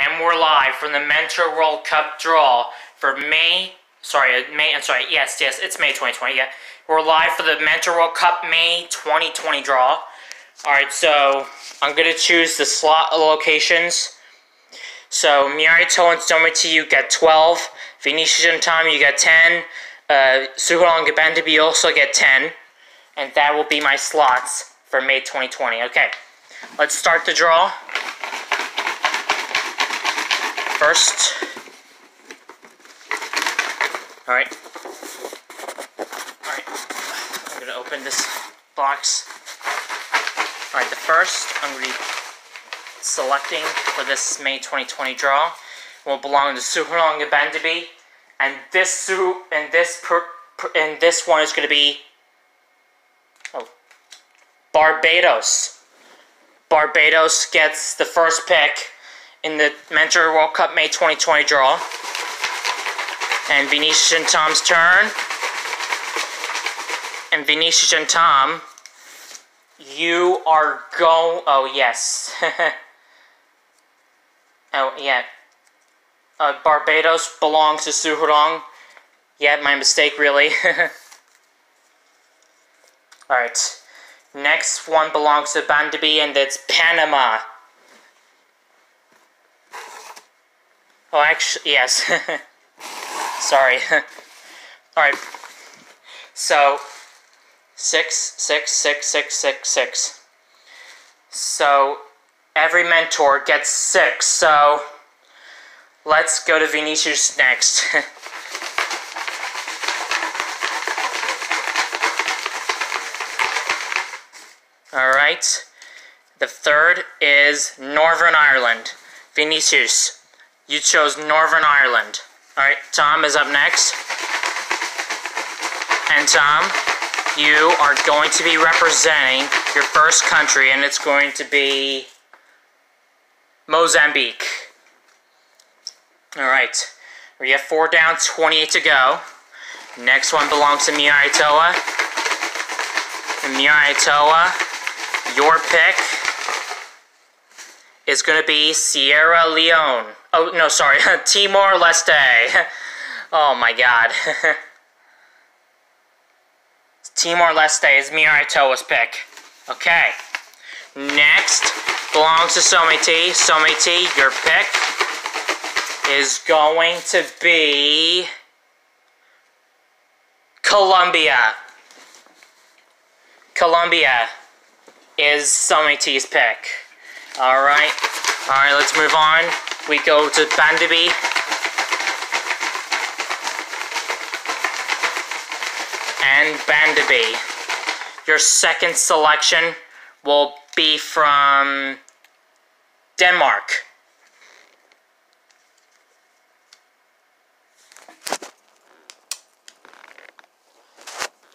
And we're live from the Mentor World Cup draw for May. Sorry, May. I'm sorry. Yes, yes, it's May 2020. Yeah, we're live for the Mentor World Cup May 2020 draw. All right, so I'm gonna choose the slot locations. So Miarito and Somiti, you get 12. Vinicius Tom, you get 10. Uh, and Bandabi also get 10. And that will be my slots for May 2020. Okay, let's start the draw. First. Alright. Alright. I'm gonna open this box. Alright, the first I'm gonna be selecting for this May 2020 draw will belong to Suhorong Bandabi. And this Su and this per, per, and this one is gonna be oh Barbados. Barbados gets the first pick in the Mentor World Cup May 2020 draw. And Vinicius and Tom's turn. And Vinicius and Tom, you are go. Oh yes. oh yeah. Uh, Barbados belongs to Suhurong. Yeah, my mistake, really. Alright. Next one belongs to Bandabi, and it's Panama. Oh, actually, yes. Sorry. Alright. So, six, six, six, six, six, six. So, every mentor gets six, so let's go to Vinicius next. Alright. The third is Northern Ireland. Vinicius, you chose Northern Ireland. Alright, Tom is up next. And Tom, you are going to be representing your first country, and it's going to be Mozambique. Alright, we have four down, 28 to go. Next one belongs to Miaritoa. And your pick is going to be Sierra Leone. Oh, no, sorry, Timor-Leste. oh my god. Timor-Leste is Miaritoa's pick. Okay. Next belongs to Somiti. Somiti, your pick is going to be Colombia. Colombia is Somiti's pick. Alright. Alright, let's move on. We go to Bandabi. And Bandabi. Your second selection will be from Denmark.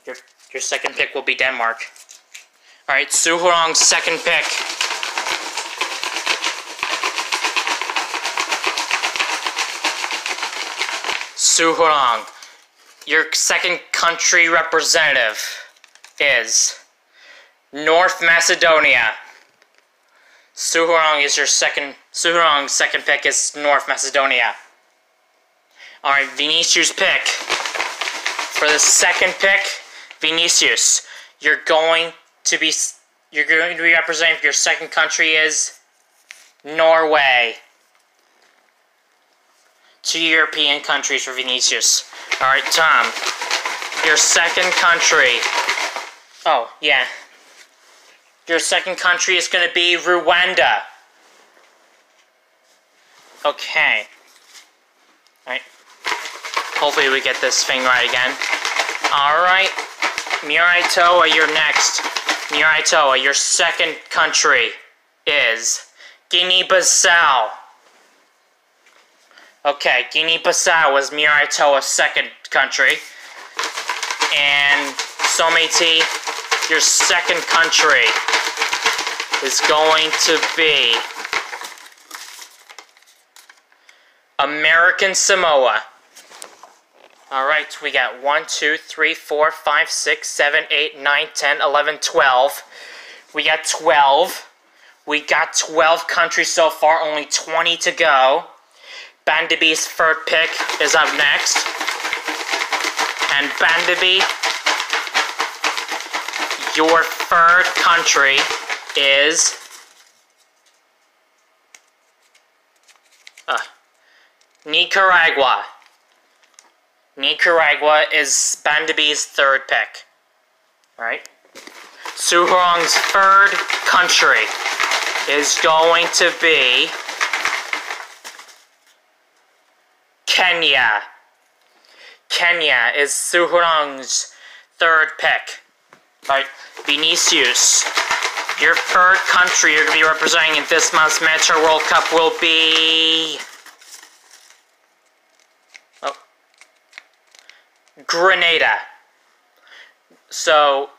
Your, your second pick will be Denmark. Alright, Suhorong's second pick. Suhorong, your second country representative is North Macedonia. Suhorong is your second, Suhorong's second pick is North Macedonia. Alright, Vinicius' pick. For the second pick, Vinicius, you're going to be, you're going to be representing your second country is Norway. Two European countries for Vinicius. Alright, Tom. Your second country. Oh, yeah. Your second country is going to be Rwanda. Okay. Alright. Hopefully we get this thing right again. Alright. Mirai you're next. Mirai your second country is Guinea-Bissau. Okay, Guinea-Bissau was Mirai second country. And Somiti, your second country is going to be American Samoa. Alright, we got 1, 2, 3, 4, 5, 6, 7, 8, 9, 10, 11, 12. We got 12. We got 12 countries so far, only 20 to go. Bandabee's third pick is up next. And Bandabee, your third country is... Uh, Nicaragua. Nicaragua is Bandabee's third pick. Alright? Suhorong's third country is going to be Kenya. Kenya is Suhorong's third pick. Alright, Vinicius. Your third country you're going to be representing in this month's Mentor World Cup will be... Oh. Grenada. So,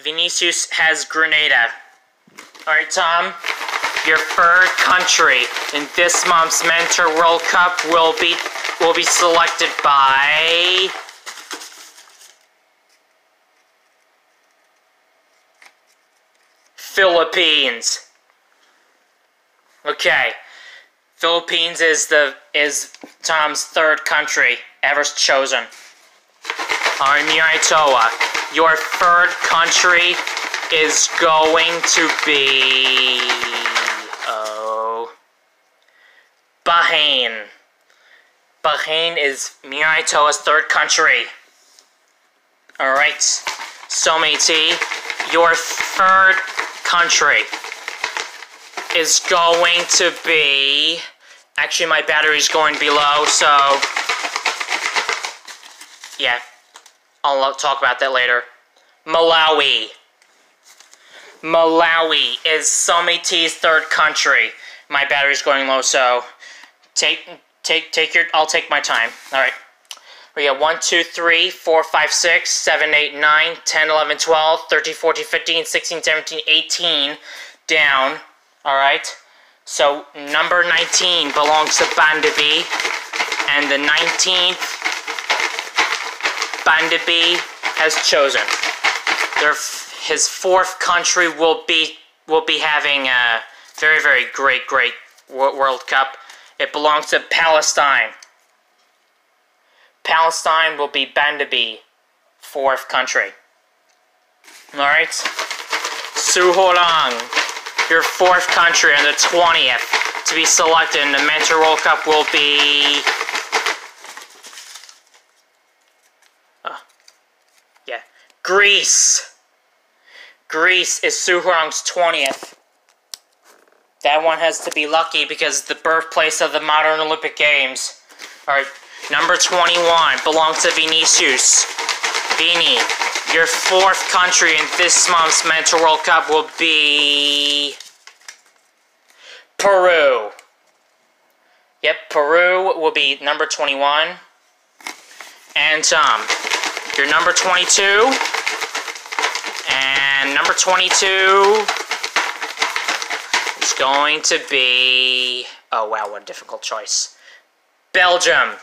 Vinicius has Grenada. Alright, Tom. Your third country in this month's Mentor World Cup will be will be selected by Philippines. Okay. Philippines is the is Tom's third country ever chosen. Alright, Your third country is going to be... Oh... Bahrain. Bahrain is Mirai Toa's third country. Alright. Someti, your third country is going to be... Actually, my battery's going below, so... Yeah, I'll talk about that later. Malawi. Malawi is Someti's third country. My battery's going low, so take take take your I'll take my time. Alright. We got 1, 2, 3, 4, 5, 6, 7, 8, 9, 10, 11, 12, 13, 14, 15, 16, 17, 18 down. Alright. So number 19 belongs to Bandabee. And the 19th Bandabee has chosen. Their, his fourth country will be will be having a very very great great World Cup. It belongs to Palestine. Palestine will be Bandabee, fourth country. Alright? Suhorong, your fourth country and the 20th to be selected in the Mentor World Cup will be uh, Yeah. Greece. Greece is Suhorong's 20th. That one has to be lucky because the birthplace of the modern Olympic Games. Alright, number 21 belongs to Vinicius. Vini, your fourth country in this month's Mentor World Cup will be... Peru. Yep, Peru will be number 21. And um, your number 22 and number 22 is going to be... Oh, wow, what a difficult choice. Belgium.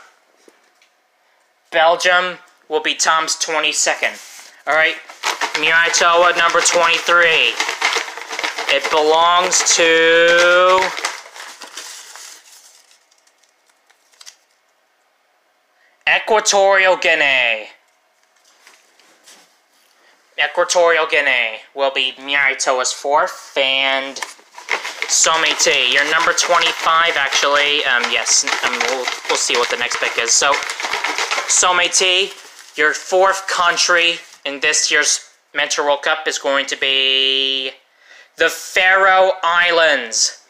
Belgium will be Tom's 22nd. Alright, Mirai number 23. It belongs to... Equatorial Guinea. Equatorial Guinea will be Miaritoa's fourth, and Someti, your number 25, actually. Um, yes, um, we'll, we'll see what the next pick is. So, Someti, your fourth country in this year's Mentor World Cup is going to be the Faroe Islands.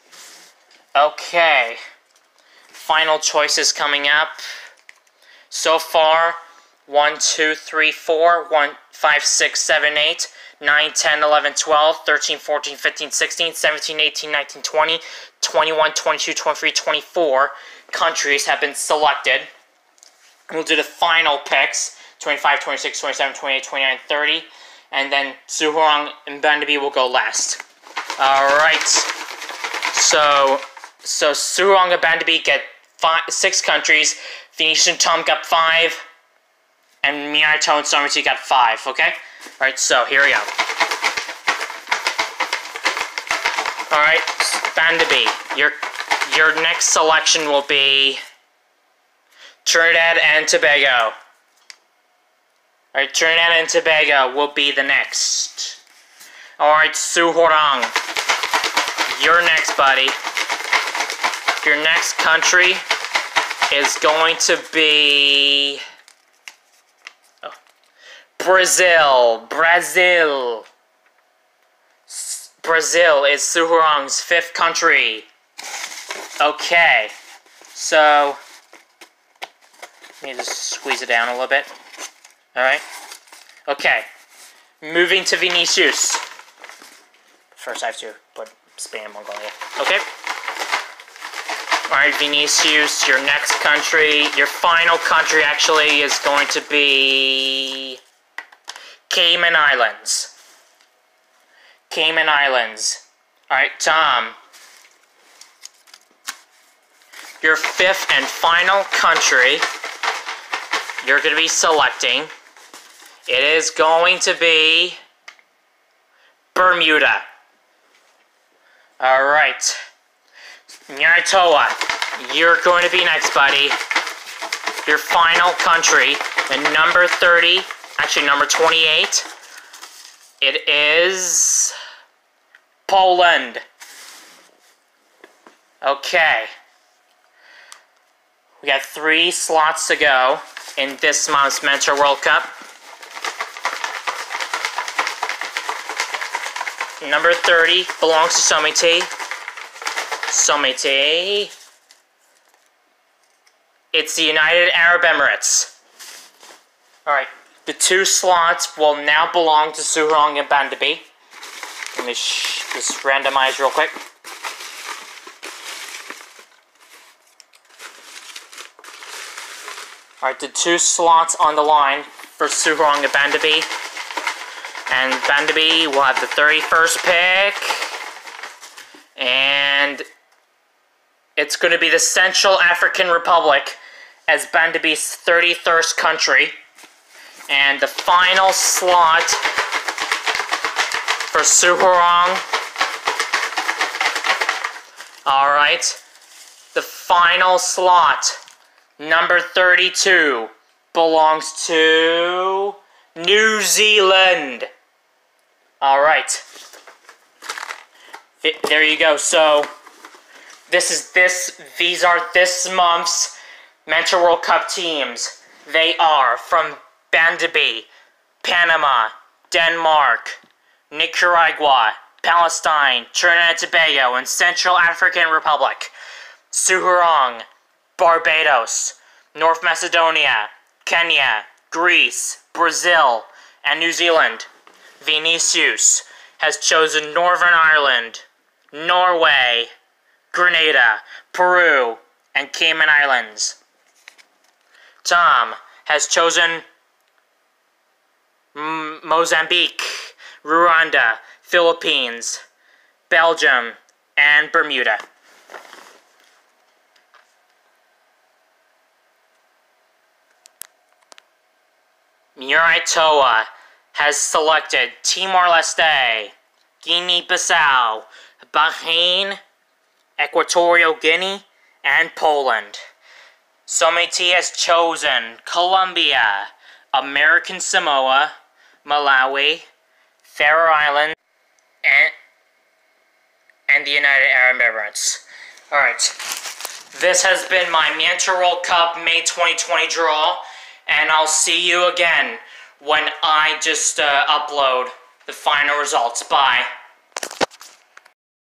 Okay. Final choices coming up. So far, one, two, three, four, one, 5, 6, 7, 8, 9, 10, 11, 12, 13, 14, 15, 16, 17, 18, 19, 20, 21, 22, 23, 24 countries have been selected. We'll do the final picks 25, 26, 27, 28, 29, 30. And then Suhorong and Bandabee will go last. Alright. So, so Suhorong and Bandabee get five, six countries. Phoenician Tom got five and Miyato and Someti got five, okay? Alright, so here we go. Alright, Bandaby, your your next selection will be Trinidad and Tobago. Alright, Trinidad and Tobago will be the next. Alright, Suhorang. You're next, buddy. Your next country is going to be... Brazil. Brazil. Brazil is Suhorang's fifth country. Okay. So... Let me just squeeze it down a little bit. Alright. Okay. Moving to Vinicius. First I have to put Spain Mongolia. Okay. Alright, Vinicius, your next country, your final country actually is going to be... Cayman Islands. Cayman Islands. Alright, Tom. Your fifth and final country you're going to be selecting it is going to be Bermuda. Alright. Nyartoa, you're going to be next, buddy. Your final country, and number 30, actually number 28, it is Poland. Okay. We got three slots to go in this month's Mentor World Cup. Number 30 belongs to Somite. Somite. It's the United Arab Emirates. Alright, the two slots will now belong to Suhorang and Bandaby. Let me just randomize real quick. Alright, the two slots on the line for Suhorang and Bandaby. And Bandaby will have the 31st pick. And it's going to be the Central African Republic as Bandaby's 31st country. And the final slot for Suhorang. Alright. The final slot, number 32, belongs to New Zealand. All right. There you go. So, this is this. These are this month's Mentor World Cup teams. They are from Bandaby, Panama, Denmark, Nicaragua, Palestine, Trinidad and Tobago, and Central African Republic, Suhorang, Barbados, North Macedonia, Kenya, Greece, Brazil, and New Zealand. Vinicius has chosen Northern Ireland, Norway, Grenada, Peru, and Cayman Islands. Tom has chosen Mozambique, Rwanda, Philippines, Belgium, and Bermuda. Murai Toa has selected Timor-Leste, Guinea-Bissau, Bahrain, Equatorial Guinea, and Poland. Someti has chosen Colombia, American Samoa, Malawi, Faroe Islands, and, and the United Arab Emirates. Alright, this has been my Mentor World Cup May 2020 draw, and I'll see you again when I just uh, upload the final results. Bye.